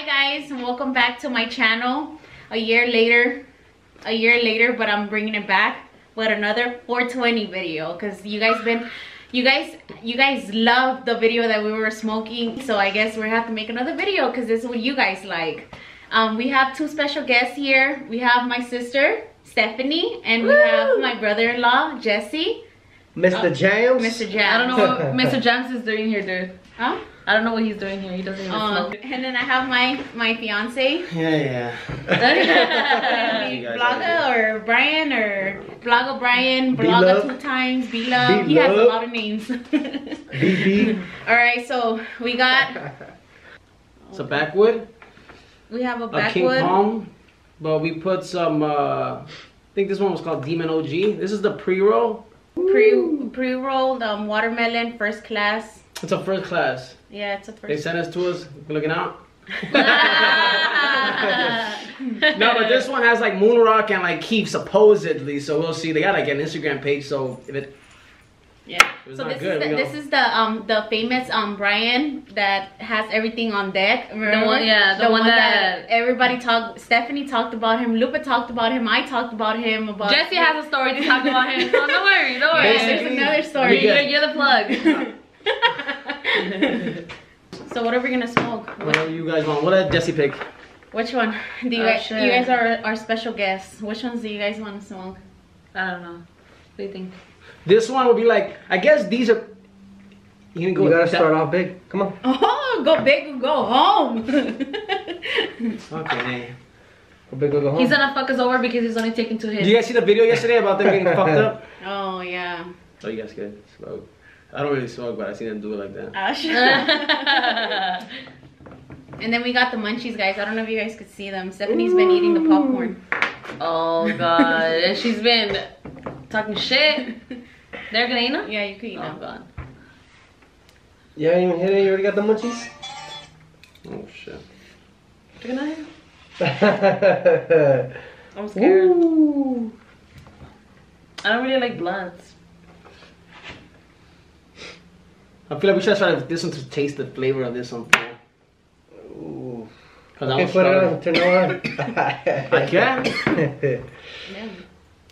hi guys welcome back to my channel a year later a year later but i'm bringing it back with another 420 video because you guys been you guys you guys love the video that we were smoking so i guess we're gonna have to make another video because this is what you guys like um we have two special guests here we have my sister stephanie and we have my brother-in-law jesse Mr. Jams. mr jam I don't know what Mr. James is doing here, dude. huh I don't know what he's doing here. He doesn't even um, smoke. and then i have my my fiance Yeah, yeah. You Blaga or Brian or Blaga Brian, B-Love. Blaga two times, B Love. He has a B-Love. lot of names. BB. All right, so we got It's a backwood, we have a a king backwood. palm, but we put some. uh I think this one was called Demon OG. This is the pre-roll. Pre pre rolled um, watermelon first class. It's a first class. Yeah, it's a first. They sent us to us. Looking out. No, but this one has like moon rock and like kief supposedly. So we'll see. They got like an Instagram page. So if it Yeah. It was So this good, is the, gonna- this is the um the famous um Brian that has everything on deck. Remember? one- yeah, the one that- everybody talked. Stephanie talked about him. Lupe talked about him. I talked about him. About Jesse has a story to talk about him. So don't worry, don't worry. Yeah, there's another story. You're, you're the plug. so what are we gonna smoke? What- whatever you guys want. What did Jesse pick? Which one? Do you Oh, guys? shit. You guys are our special guests. Which ones do you guys want to smoke? I don't know. What do you think? This one would be like. I guess these are. You gonna go You gotta that- start off big. Come on. Oh, go big or go home. Okay. Go big or go home. He's gonna fuck us over because he's only taking two Did hits. you guys see the video yesterday about them getting fucked up? oh yeah. Oh, you guys could smoke. I don't really smoke, but I seen them do it like that. Ash. and then we got the munchies, guys. I don't know if you guys could see them. Stephanie's been eating the popcorn. oh god. And she's been talking shit. They're gonna eat them? Yeah, you could eat Oh them. god. You haven't even hit it? You already got the munchies? Oh shit. They're gonna eat 'em? I'm scared. Ooh. I don't really like blunts. I feel like we should try this one to taste the flavor of this one. Ooh. Cause I Okay, was put it on. Turn it on. I can. Yeah.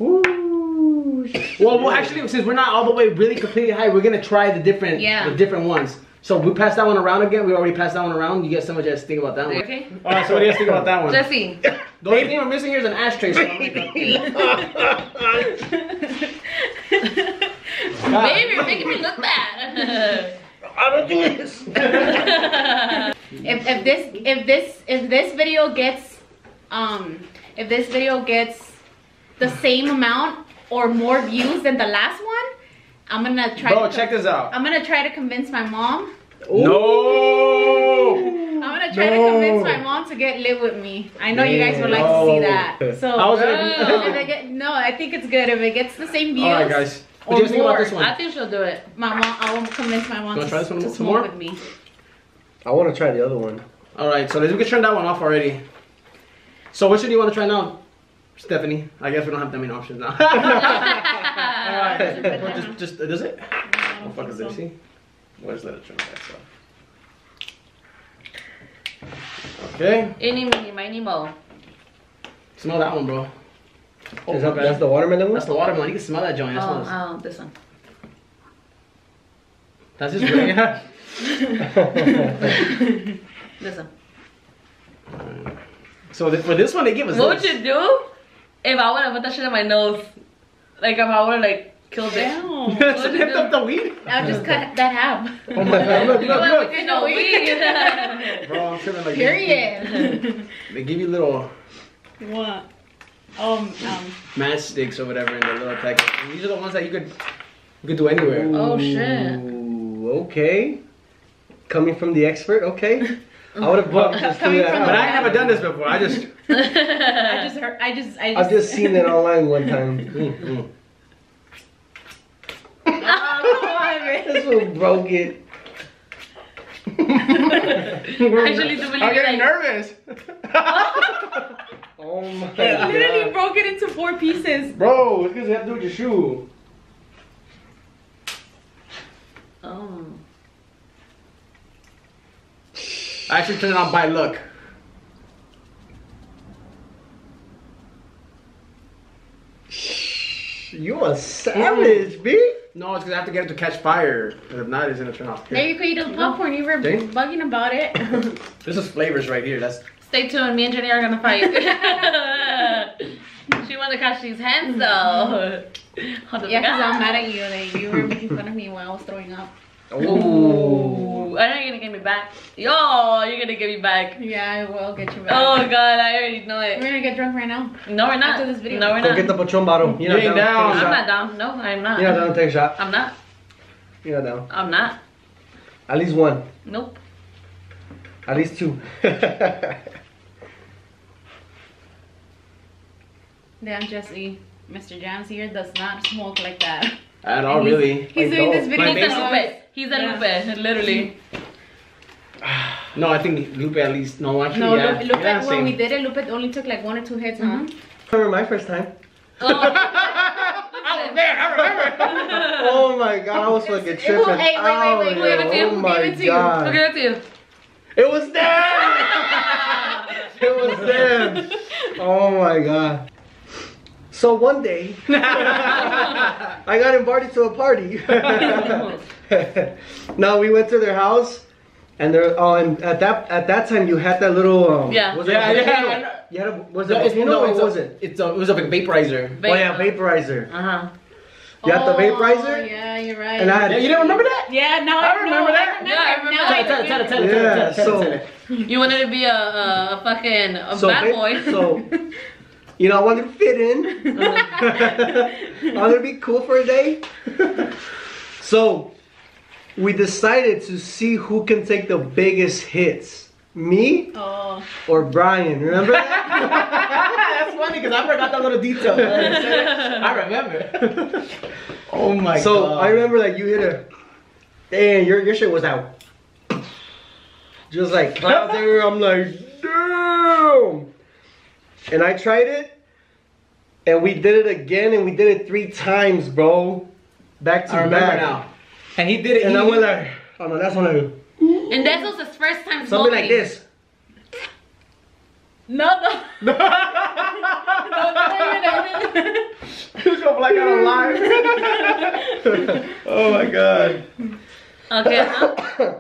Ooh. Well, well, actually, since we're not all the way really completely high, we're gonna try the different, Yeah. the different ones. So we pass that one around again. We already passed that one around. You guys, some of you guys think about that one. Okay? All right. So what do you guys think about that one? Jesse. The only thing we're missing here is an ashtray. So I'm Baby, you're making me look bad. I don't do this. if, if this if this if this video gets um if this video gets the same amount or more views than the last one, I'm gonna try. Bro, to, check this out. I'm gonna try to convince my mom. No. I'm gonna try No. to convince my mom to get lit with me. I know you guys would like to see that. So I was if gonna. it get, no, I think it's good if it gets the same views. All right, guys. What do you think about this one? I think she'll do it. My mom, I will convince my mom to, wanna try this one to smoke more? with me. I want to try the other one. All right. So let's we can turn that one off already. So which one do you want to try now, Stephanie? I guess we don't have that many options now. All right. Well, just, just does it? I Oh don't fuck is so. it? See? Where's that turn that off? Okay. Any, mini, miny, mo. Smell that one, bro. Oh, Is that, okay. that's the watermelon one? That's the watermelon. You can smell that joint. That Oh, smells. oh, this one. That's just great. Yeah. This one. So th- for this one, they give us. What would you do if I would have put that shit in my nose? Like if I would have like killed it. Damn. Just lift up the weed. I'll just cut that half. Oh my god! Look, You look, look. no weed. Bro, I'm tripping like Period. They give you little what? Um, um. matchsticks or whatever in the little package. And these are the ones that you could you could do anywhere. Oh, shit. Ooh, okay. Coming from the expert, okay. I would have bought just Coming that from But out. I ain't never done this before. I just I just heard. I just. I just. I've just seen it online one time. Mm, mm. Oh, come on, man. This one broke it. Actually, the I'm getting like... nervous. oh my god. You literally broke it into four pieces. Bro, it's because you have to do with your shoe. Oh. I actually turned it on by luck. You a savage, mm. B. No, it's because I have to get it to catch fire. And if not, it's gonna turn off. There you go, eat the popcorn. You were See? bugging about it. This is flavors right here. That's Stay tuned. Me and Jenny are gonna fight. she wanted to catch these hands though. Hold yeah, because I'm mad at you that you were making fun of me while I was throwing up. Ooh, I know you're gonna give me back. Yo, you're gonna give me back. Yeah, I will get you back. Oh god, I already know it. We're gonna get drunk right now. No, we're not. After this video. No, we're Go not. get the Patron bottle. You're not You ain't down. down. Take a I'm shot. not down. No, I'm not. You're not down. Take a shot. I'm not. You're not down. I'm not. At least one. Nope. At least two. Damn, Jesse. Mr. Jams here does not smoke like that. at all, And he's- really. He's I doing don't. this video. He's a for us. Lupe. He's a Yeah. Lupe, literally. No, I think Lupe at least. No, actually, No, yeah. Lupe, Lupe yeah, when same. we did it, Lupe only took like one or two hits, huh? Mhm. remember my first time? Oh. I was there. I remember. Oh my god, I was fucking tripping. Hey, wait, wait, out, wait, yo. wait, wait, Oh who my gave it to you? god. Look at you. It was them! it was them! Oh my god. So one day, I got invited to a party. no, we went to their house, and there. Oh, and at that at that time, you had that little. Um, Yeah. Was it Yeah, a yeah, volcano? I know. You had a, was it No, a volcano no, or it's what a, was it? It's a, it was a vaporizer. Oh yeah, vaporizer. Uh huh. You had the Oh, vaporizer, Yeah, you're right. and I had. Yeah, you didn't remember that? Yeah, now I I, remember know, that. I Yeah, I remember Now that. Tell tell tell tell Yeah, tell tell so- You wanted to be a, a, a fucking a So, bad ba- boy. so, you know, I wanted to fit in. I wanted to be cool for a day. so, we decided to see who can take the biggest hits. Me Oh, or Brian. Remember that? That's funny because I forgot that little detail. I remember. oh my so, god. So I remember like you hit a. Damn, your, your shit was out. Just like out there, I'm like, damn. And I tried it, and we did it again, and we did it three times, bro. Back to I remember back. now. And he did it. And he, I went like, oh no, that's one of them. and that was his first time Something smoking. like this. no, no. no, no, no. He was going like out on live. oh my god. Okay. huh?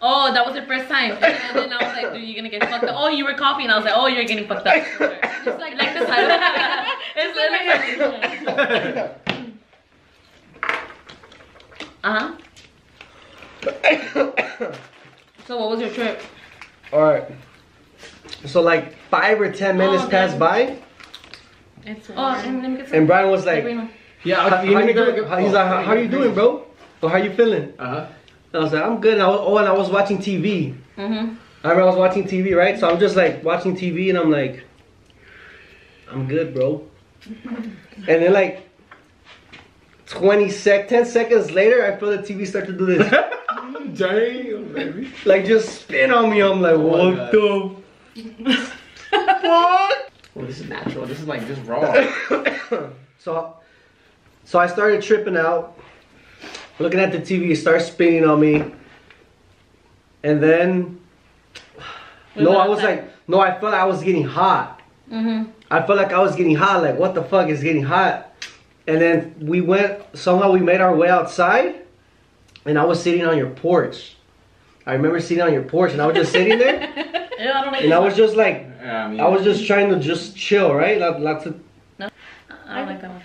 Oh, that was your first time. And, and then I was like, dude, you're gonna get fucked up. Oh, you were coughing. I was like, oh, you're getting fucked up. Just like, like this. it's literally. Uh huh. So what was your trip? All right. So like five or ten minutes Oh, passed by, It's Oh, and let me get some. and Brian was like, Like, Yeah, how, how you doing? How- He's like, how, how you doing, bro? Or how you feeling? Uh huh. And I was like, I'm good. And I was, oh, and I was watching TV. mm-hmm. I remember I was watching TV, right? So I'm just like watching TV, and I'm like, I'm good, bro. and then like 20 sec, 10 seconds later, I feel the TV start to do this. Damn, baby. like just spin on me. I'm like, Oh what God. the fuck? Well, this is natural. This is like just raw. so, so I started tripping out, looking at the TV, it starts spinning on me, and then, Was no, I was outside? like, no, I felt like I was getting hot. Mm-hmm. I felt like I was getting hot. Like, what the fuck is getting hot? And then we went. Somehow we made our way outside, and I was sitting on your porch. I remember sitting on your porch, and I was just sitting there, Yeah, I don't know. and I was just like, Yeah, I mean, I was just trying to just chill, right? Not, not to. I don't like that one.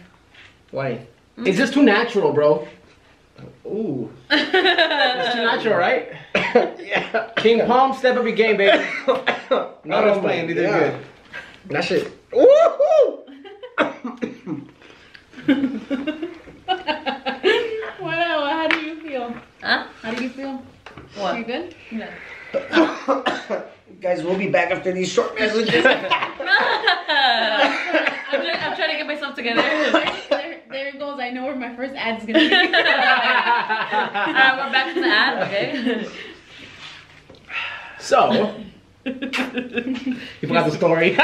Why? Mm. It's just too natural, bro. Ooh. It's too natural, right? yeah. King Palm, step up your game, baby. Not us playing, my these are good. That shit. Woohoo! Well, how do you feel? Huh? How do you feel? Are you What? good? Yeah. Guys, we'll be back after these short messages. I'm, trying, I'm trying to get myself together. there, there it goes. I know where my first ad's gonna be. Alright, uh, we're back to the ad, okay? So, you forgot the story.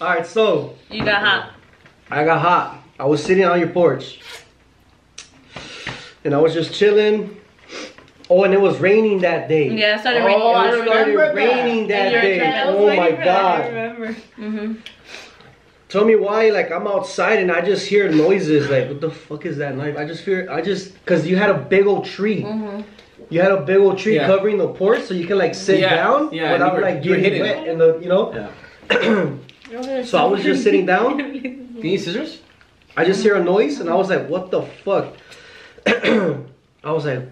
All right, so You got hot. I got hot. I was sitting on your porch, and I was just chilling. Oh, and it was raining that day. Yeah, it started Oh, raining. I it started remember that. raining that day. trying- I was Oh my for I god. remember. Mm-hmm. Tell me why, like I'm outside and I just hear noises. Like, what the fuck is that knife? I just fear. I just because you had a big old tree. Mm-hmm. You had a big old tree Yeah. covering the porch, so you can like sit Yeah, down yeah, and without you were- like you were getting hitting wet in the, you know. Yeah. So I was just sitting down. Do you need scissors? I just hear a noise and I was like, what the fuck? I was like,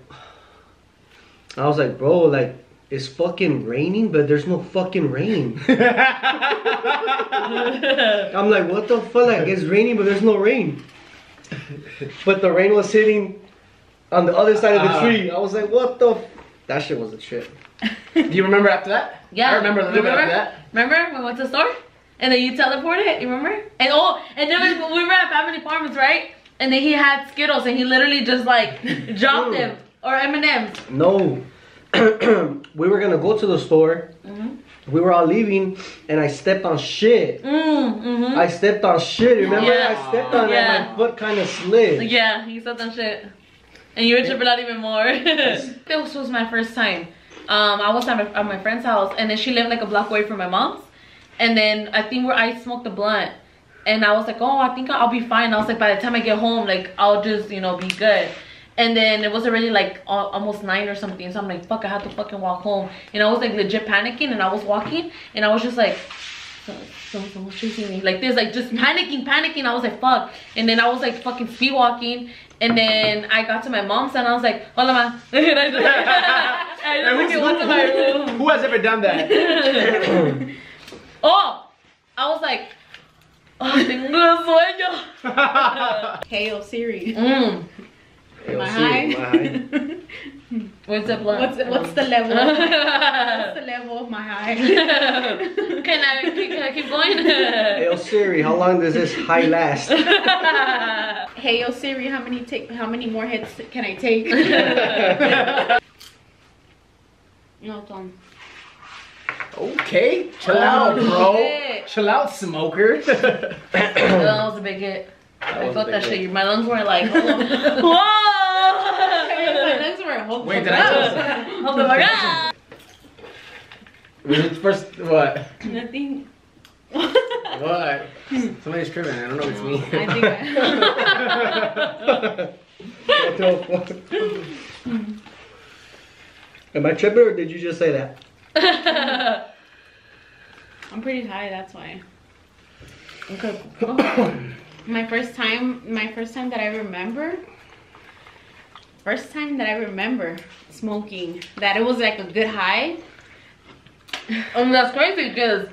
I was like, bro, like it's fucking raining, but there's no fucking rain. I'm like, what the fuck? Like it's raining, but there's no rain. But the rain was hitting on the other side of the Ah. tree. I was like, what the? F-? That shit was a trip. Do you remember after that? Yeah. I remember a little bit Remember? after that. Remember when we went to the store? And then you teleported, you remember? And oh, and then we were at Family Farms, right? And then he had Skittles and he literally just like dropped them. Or M&M's. No, we were gonna go to the store. Mhm. We were all leaving, and I stepped on shit. Mm, mm-hmm. I stepped on shit. Remember, Yeah. I stepped on it. Yeah. and My foot kind of slid. Yeah, he said that shit. And you were tripping out even more. this was my first time. Um, I was at my, at my friend's house, and then she lived like a block away from my mom's. And then I think where I smoked a blunt, and I was like, oh, I think I'll be fine. I was like, by the time I get home, like I'll just you know be good. And then it was already like almost nine or something. So I'm like, fuck, I have to fucking walk home. And I was like legit panicking, and I was walking, and I was just like. So, so, someone's chasing me like this, like just panicking, panicking. I was like, fuck. And then I was like fucking speed walking. And then I got to my mom's and I was like, hola ma. And I just, I just And fucking went to my who, room. who has ever done that? oh, I was like, oh, tengo sueño. Hey, yo, Siri. Mm. Yo, Am Siri, high? am I high? What's the blunt? What's what's the level? what's the level of my high? can I keep, can I keep going? Hey, yo, Siri, how long does this high last? hey, yo, Siri, how many take? How many more hits can I take? no, Tom. Okay, chill oh, out, bro. shit. Chill out, smoker. that was a big hit. I was felt that big shit. My lungs weren't like, whoa. My legs were hold Wait, did I fuck tell- Oh my god. First, what? Nothing. What? Somebody's tripping. I don't know if it's me. I think I, What the fuck? Am I tripping or did you just say that? I'm pretty high. That's why. okay. My first time. My first time that I remember. First time that I remember smoking. That it was like a good high. Um, that's crazy because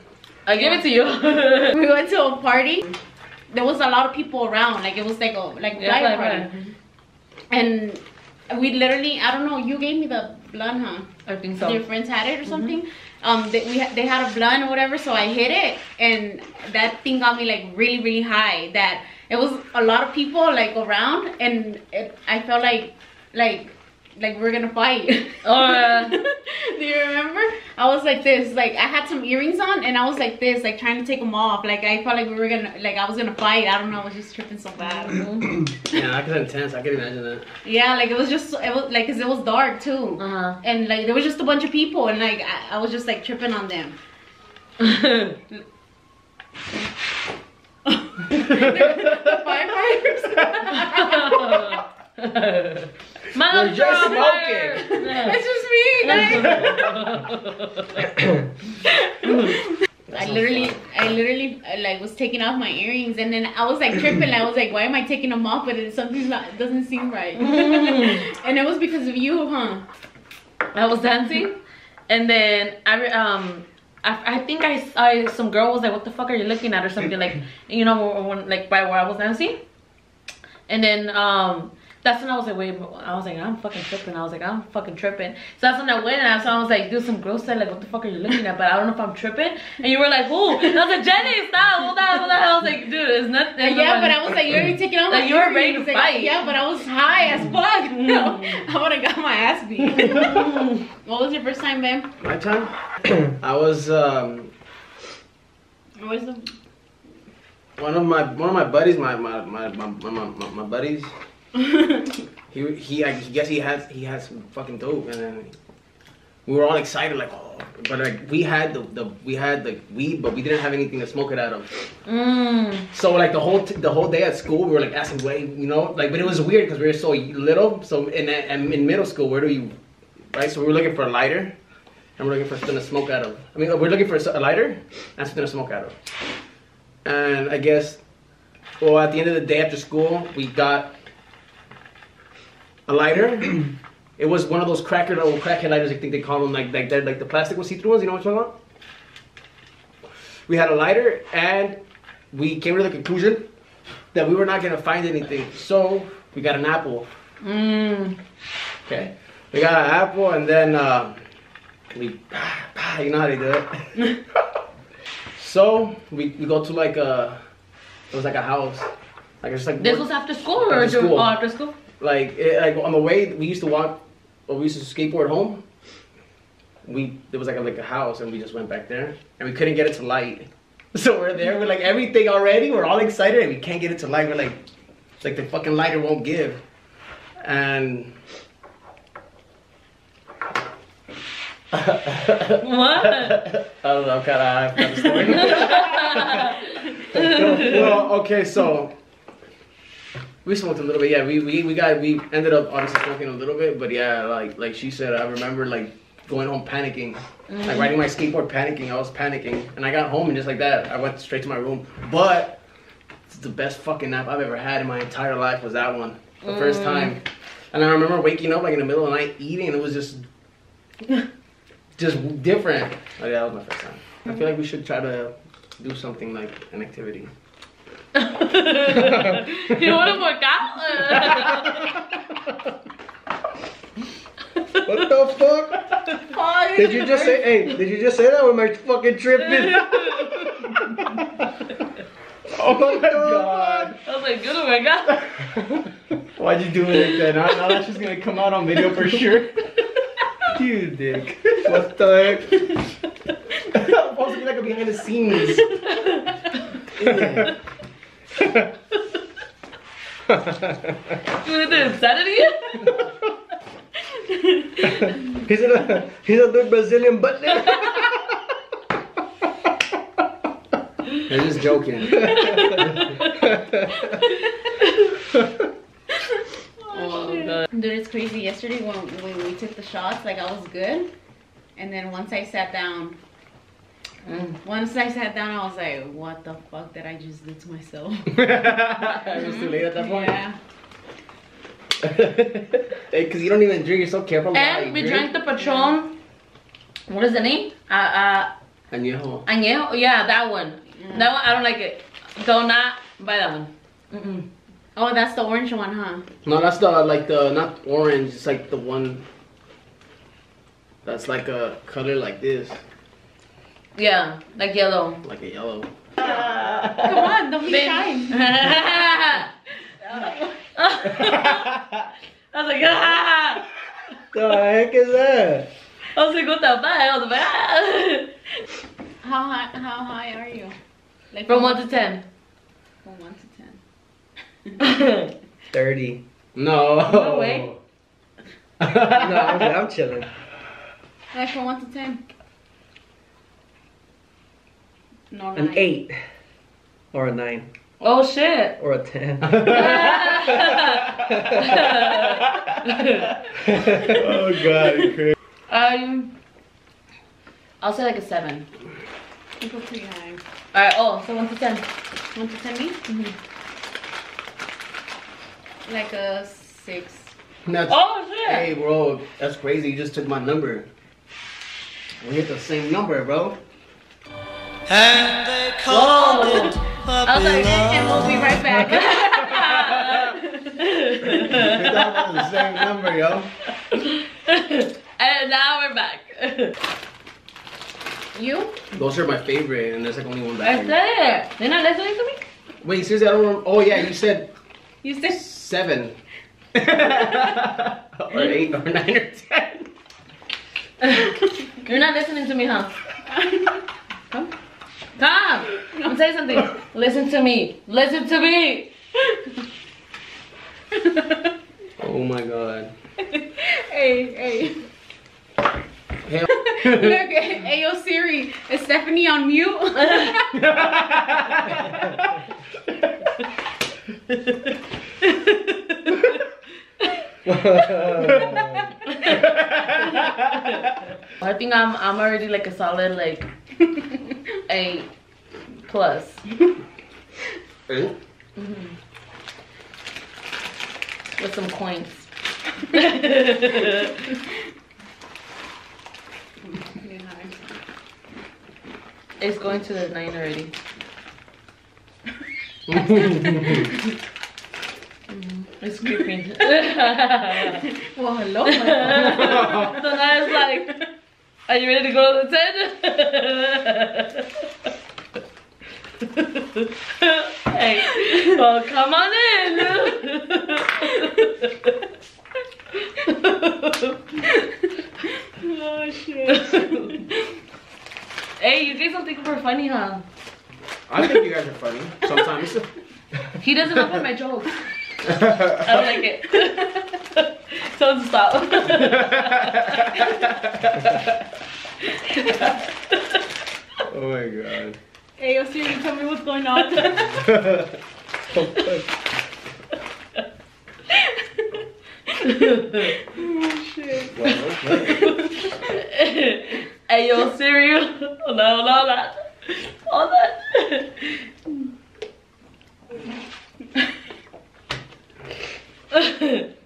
I give it to you. we went to a party. There was a lot of people around. Like it was like a like Yeah, blind party. And we literally, I don't know. You gave me the blunt, huh? I think Your so. friends had it or something. Um, they, we ha- they had a blunt or whatever, so I hit it, and that thing got me like really really high. That it was a lot of people like around, and it, I felt like like like we're gonna fight. Oh, yeah. Do you remember? I was like this, like I had some earrings on, and I was like this, like trying to take them off. Like I felt like we were gonna, like I was gonna fight. I don't know, I was just tripping so bad. yeah, that was intense. I can imagine that. yeah, like it was just, it was like, cause it was dark too, Uh huh. and like there was just a bunch of people, and like I, I was just like tripping on them. the firefighters. My We're just are on fire. it's just me, guys. I literally, I literally uh, like was taking off my earrings, and then I was like tripping. I was like, why am I taking them off? But it, something's not, doesn't seem right. and it was because of you, huh? I was dancing, and then I um. I, I think I, I some girl was like, "What the fuck are you looking at?" or something like, you know, when, like by where I was dancing, and then um, that's when I was like, "Wait," I was like, "I'm fucking tripping." I was like, "I'm fucking tripping." So that's when I went and I, so I was like, "Dude, some girl said like, what the fuck are you looking at?" But I don't know if I'm tripping. And you were like, "Who?" And I was like, "Jenny, stop, hold on, hold on." I was like, "Dude, it's nothing." yeah, but I was like, you already taking off my Like, you were ready to earrings. Like, fight. Yeah, but I was high as fuck. No, I would have got my ass beat. what was your first time, Ben? My time? I was um What was the? one of my one of my buddies, my my my my, my, my, my buddies. He he I guess he has he has some fucking dope, and then we were all excited, like, oh, but like we had the, the we had the weed, but we didn't have anything to smoke it out of. Mm. So like the whole t- the whole day at school, we were like asking, wait, you know, like, but it was weird because we were so little. So in in in middle school, where do you, right? So we were looking for a lighter, and we're looking for something to smoke out of. I mean, we're looking for a lighter and something to smoke out of. And I guess, well, at the end of the day after school, we got a lighter. it was one of those cracker little crackhead lighters. I think they call them like like they're like the plastic with see-through ones. You know what I'm talking about? We had a lighter, and we came to the conclusion that we were not gonna find anything. So we got an apple. Mm. Okay, we got an apple, and then uh, we, you know how they do it. so we, we go to like a, it was like a house, like it's like This was after school or After school. oh, after school? Like it, like on the way we used to walk or we used to skateboard home we there was like a, like a house and we just went back there and we couldn't get it to light so we're there with like everything already we're all excited and we can't get it to light we're like it's like the fucking lighter won't give and What? I don't know, kind of of story. well, okay, so we smoked a little bit. Yeah, we, we we got we ended up obviously smoking a little bit, but yeah, like like she said, I remember like going home panicking, like mm. riding my skateboard panicking. I was panicking, and I got home and just like that, I went straight to my room. But it's the best fucking nap I've ever had in my entire life was that one, the first mm. time. And I remember waking up like in the middle of the night eating, and it was just just different. Yeah, that was my first time. I feel mm. like we should try to do something like an activity. you want to work out? What the fuck? Did you just say? Hey, did you just say that with my fucking tripping? Oh my god! I was like, good, oh my god. Why'd you do it like that? Now, now that's just gonna come out on video for sure. you dick. What the heck? It's supposed to be like a behind the scenes. Yeah. You want to do insanity? he's a he's a good Brazilian butler. I'm just joking. oh, God. Dude, it's crazy. Yesterday when, when we took the shots, like I was good. And then once I sat down, Mm. once I sat down, I was like, what the fuck did I just do to myself? it was too late at that point. Yeah. Because you don't even drink, you're so careful. And you we drink. drank the Patron. What is the name? Uh, uh, Añejo. Añejo? Yeah, that one. That one, I don't like it. Do not buy that one. Mm-mm. Oh, that's the orange one, huh? No, that's the like the not orange. It's like the one that's like a color like this, Yeah, like yellow. like a yellow. Come on, don't be shy. I was like, ah! The heck is that? I was like, what the fuck? I was like, ah! How high? How high are you? Like From 1 to 10. From one to ten. Thirty. No. No way. No, I'm, I'm chilling. Like from one to ten. No, An nine. eight, or a nine, oh shit. or a ten. oh god, you're crazy. um, I'll say like a 7. You pretty high. Alright, oh, so 1 to 10. One to ten me? Like a six. That's, Oh shit. hey, bro, that's crazy. You just took my number. We hit the same number, bro. And they called Whoa. it I was like, And we'll be right back. We thought about the same number, yo. and now we're back. you? Those are my favorite, and there's like only one I back. said it. They're not listening to me? Wait, seriously, I don't remember. Oh yeah, you said You said seven. or eight, or nine, or ten. You're not listening to me, huh? Come. Come. I'm saying something. Listen to me. Listen to me. Oh my god. hey, hey. hey. Look, Ayo Siri, is Stephanie on mute? I think I'm I'm already like a solid like a plus. Eh? With some coins. It's going to the nine already. It's creeping. so well, hello. now it's like, are you ready to go to the ten? hey, well, come on in. oh shit. hey, you guys don't think we're funny, huh? I think you guys are funny sometimes. He doesn't laugh at my jokes. I don't like it. So stop. oh my god. Ayo Siri, tell me what's going on. oh shit. Well, okay. hey yo, cereal. Oh, no, no, that. All that.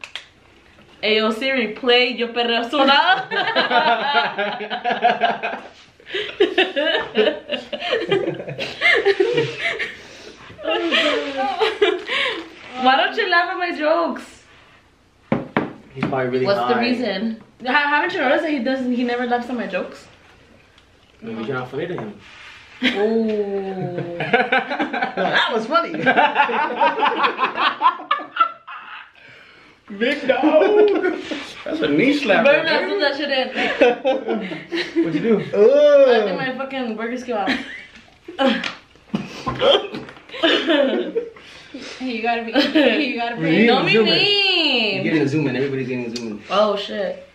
Hey yo, Siri, play Yo Perreo Sonado. Why don't you laugh at my jokes? He's probably really What's the reason? Ha- Haven't you noticed that he doesn't? He never laughs at my jokes. Maybe you're not funny to him. Oh. that was funny. Big dog. That's a knee slapper. Burn that, put that shit in. What'd you do? I think my fucking burgers came out. Hey, you gotta be. Hey, you gotta be. Don't be zoom in. You're mean. getting a zoom in. Everybody's getting a zoom in. Oh shit.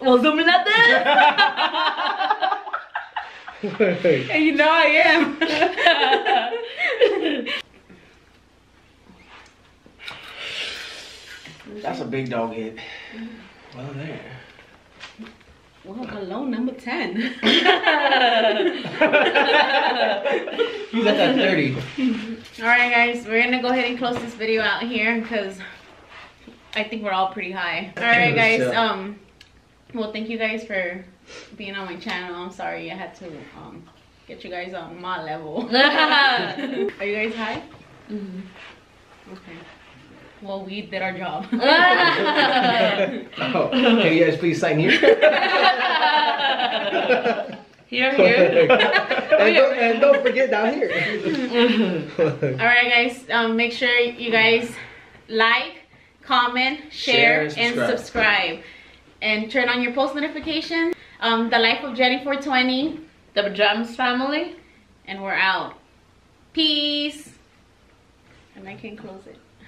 Well, zoom in at this. Hey, you know I am. That's a big dog hit. Well, there. well, hello, number ten. He's at that 30. All right, guys, we're gonna go ahead and close this video out here because I think we're all pretty high. All right, guys. Um, well, thank you guys for being on my channel. I'm sorry I had to um get you guys on my level. Are you guys high? Mhm. Okay. Well, we did our job. Oh, can you guys please sign here? Here, here. and, don't, and don't forget down here. All right, guys. Um, make sure you guys like, comment, share, Share and and subscribe, and turn on your post notifications. Um, the life of Jenny 420, The Jams family. and we're out. Peace. And I can close it.